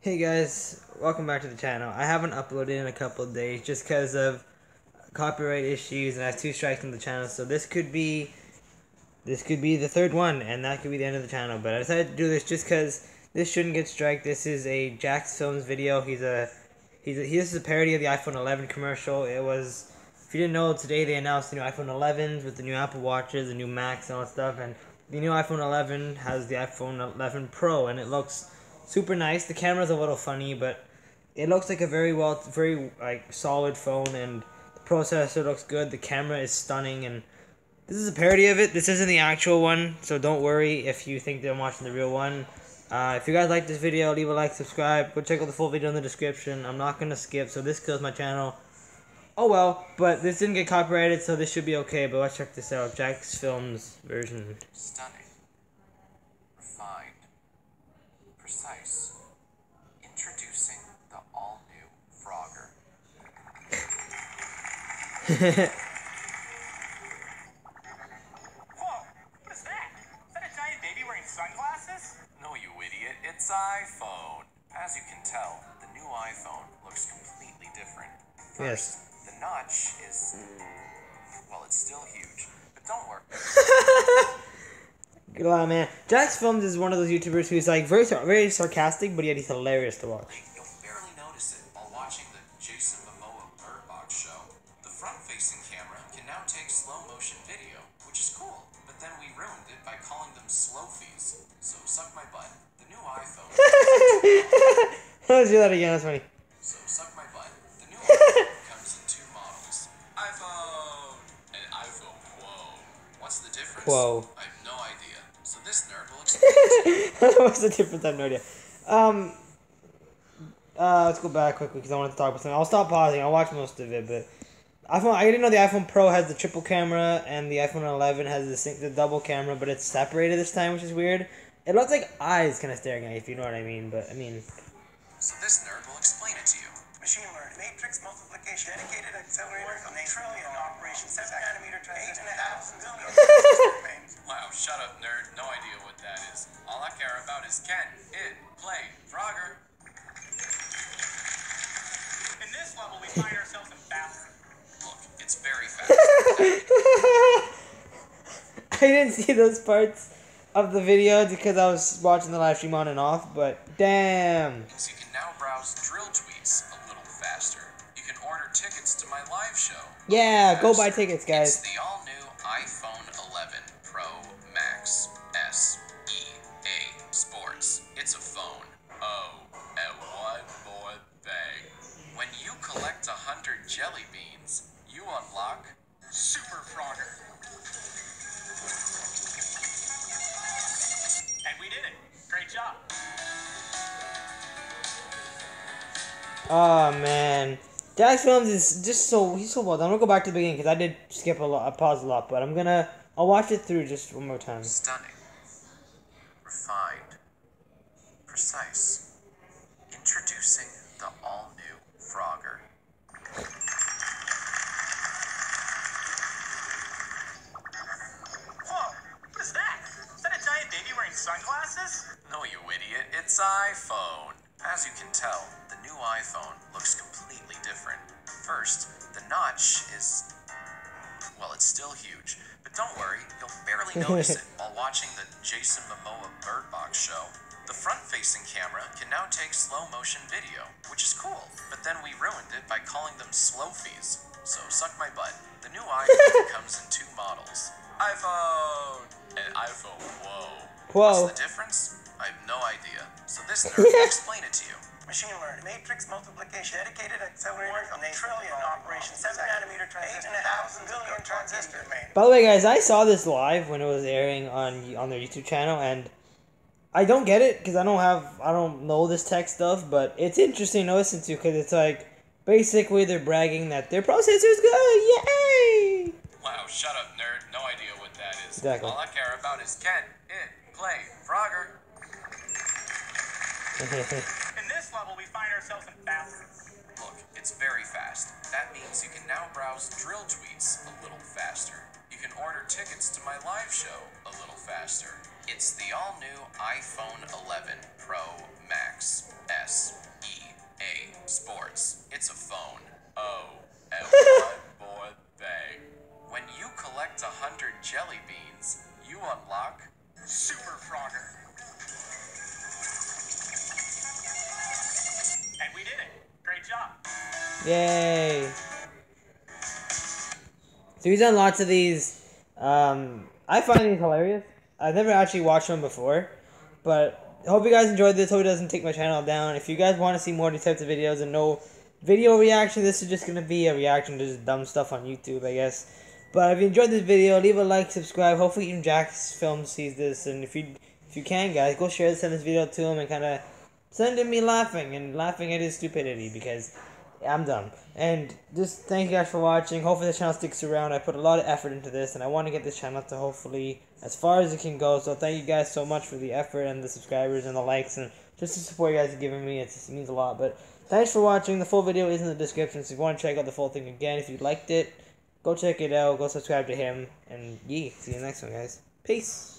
Hey guys, welcome back to the channel. I haven't uploaded in a couple days just because of copyright issues and I have two strikes on the channel. So this could be this could be the third one and that could be the end of the channel. But I decided to do this just because this shouldn't get strike. This is a Jacksfilms video. He's a he's a, he, this is a parody of the iPhone 11 commercial. It was if you didn't know today they announced the new iPhone 11s with the new Apple Watches, the new Macs and all that stuff and the new iPhone 11 has the iPhone 11 Pro and it looks super nice. The camera's a little funny, but it looks like a very well, very like solid phone, and the processor looks good. The camera is stunning, and this is a parody of it. This isn't the actual one, so don't worry if you think that I'm watching the real one. Uh, if you guys like this video, leave a like, subscribe. Go check out the full video in the description. I'm not gonna skip, so this kills my channel. Oh well, but this didn't get copyrighted, so this should be okay. But let's check this out. Jacksfilms version. Stunning. Refined. Precise. Introducing the all new Frogger. Whoa! What is that? Is that a giant baby wearing sunglasses? No, you idiot, it's iPhone. As you can tell, the new iPhone looks completely different. Yes. The notch is. Well, it's still huge. But don't worry. Good luck, man. Jacksfilms is one of those YouTubers who's like very very sarcastic, but yet he's hilarious to watch. You'll barely notice it while watching the Jason Momoa Bird Box show. The front-facing camera can now take slow motion video, which is cool. But then we ruined it by calling them slofies. So suck my butt. The new iPhone. Let's do that again. That's funny. so suck my butt. The new iPhone comes in two models: iPhone and iPhone Quo. What's the difference? Quo. What's the difference? I have no idea. Um. Uh, let's go back quickly because I wanted to talk about something. I'll stop pausing. I'll watch most of it, but iPhone. I didn't know the iPhone Pro has the triple camera and the iPhone 11 has the the double camera, but it's separated this time, which is weird. It looks like eyes kind of staring at you, if you know what I mean. But I mean, so this nerd will explain it to you. Machine learning, matrix multiplication, dedicated accelerator from trillion operation, seven nanometer transistor, eight and a half billion. Wow, shut up, nerd. No idea what that is. All I care about is can it play Frogger. In this level, we find ourselves in bathroom. Look, it's very fast. I didn't see those parts of the video because I was watching the live stream on and off. But damn. so you can now browse dril tweets order tickets to my live show. Yeah, go buy tickets, It's guys. the all-new iPhone 11 Pro Max S E A Sports. It's a phone. Oh, and one more thing. When you collect a hundred jelly beans, you unlock Super Frogger. And we did it. Great job. Oh man, Jacksfilms is just so he's so well done. I'm gonna go back to the beginning because I did skip a lot, I paused a lot, but I'm gonna I'll watch it through just one more time. Stunning. Refined. Precise. Introducing the all new Frogger. Whoa! What is that? Is that a giant baby wearing sunglasses? No, you idiot, it's iPhone. As you can tell, the new iPhone looks completely different. First, the notch is. Well, it's still huge, but don't worry, you'll barely notice it while watching the Jason Momoa Bird Box show. The front facing camera can now take slow motion video, which is cool, but then we ruined it by calling them slofies. So suck my butt. The new iPhone comes in two models iPhone and iPhone Whoa. Whoa. What's the difference? I have no idea. So this nerd will explain it to you. Machine learning, matrix multiplication, dedicated accelerator from trillion operation, seven nanometer transistor, eight and a half billion transistor. By the way, guys, I saw this live when it was airing on on their YouTube channel, and I don't get it because I don't have I don't know this tech stuff, but it's interesting to listen to because it's like basically they're bragging that their processor's good, yay! Wow, shut up, nerd. No idea what that is. Exactly. All I care about is can it play Frogger. This level, we find ourselves in bathroom. Look, it's very fast. That means you can now browse dril tweets a little faster. You can order tickets to my live show a little faster. It's the all new iPhone 11 Pro Max S Yay! So he's done lots of these. Um, I find these hilarious. I've never actually watched one before, but hope you guys enjoyed this. Hope it doesn't take my channel down. If you guys want to see more these types of videos and no video reaction, this is just gonna be a reaction to just dumb stuff on YouTube, I guess. But if you enjoyed this video, leave a like, subscribe. Hopefully, even Jack's film sees this, and if you if you can, guys, go share this, send this video to him, and kind of send him me laughing and laughing at his stupidity because I'm done. And just thank you guys for watching. Hopefully the channel sticks around. I put a lot of effort into this and I want to get this channel to hopefully as far as it can go. So thank you guys so much for the effort and the subscribers and the likes and just the support you guys are giving me. It just means a lot. But thanks for watching. The full video is in the description. So if you want to check out the full thing again, if you liked it, go check it out. Go subscribe to him. And yeah, see you next one, guys. Peace.